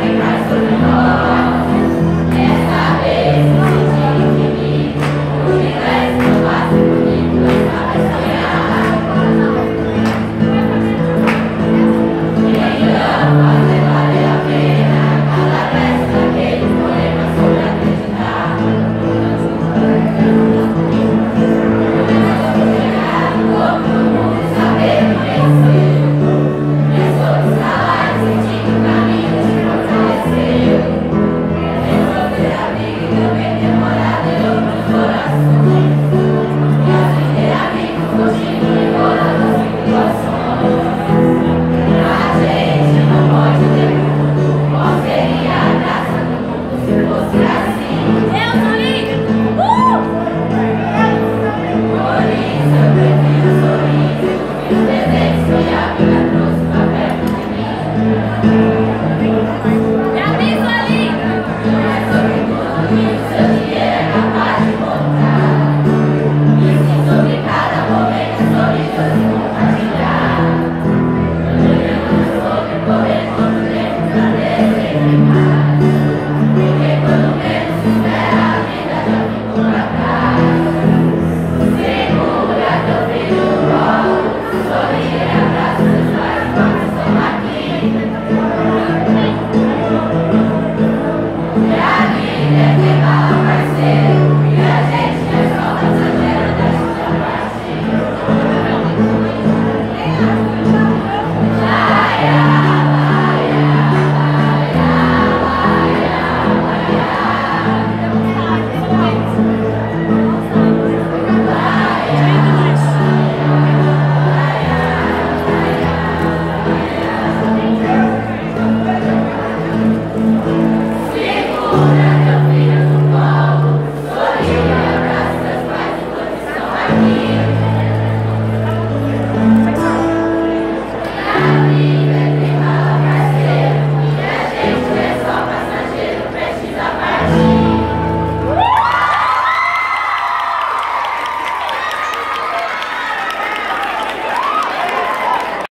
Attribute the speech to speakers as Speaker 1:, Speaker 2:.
Speaker 1: fighting right the love.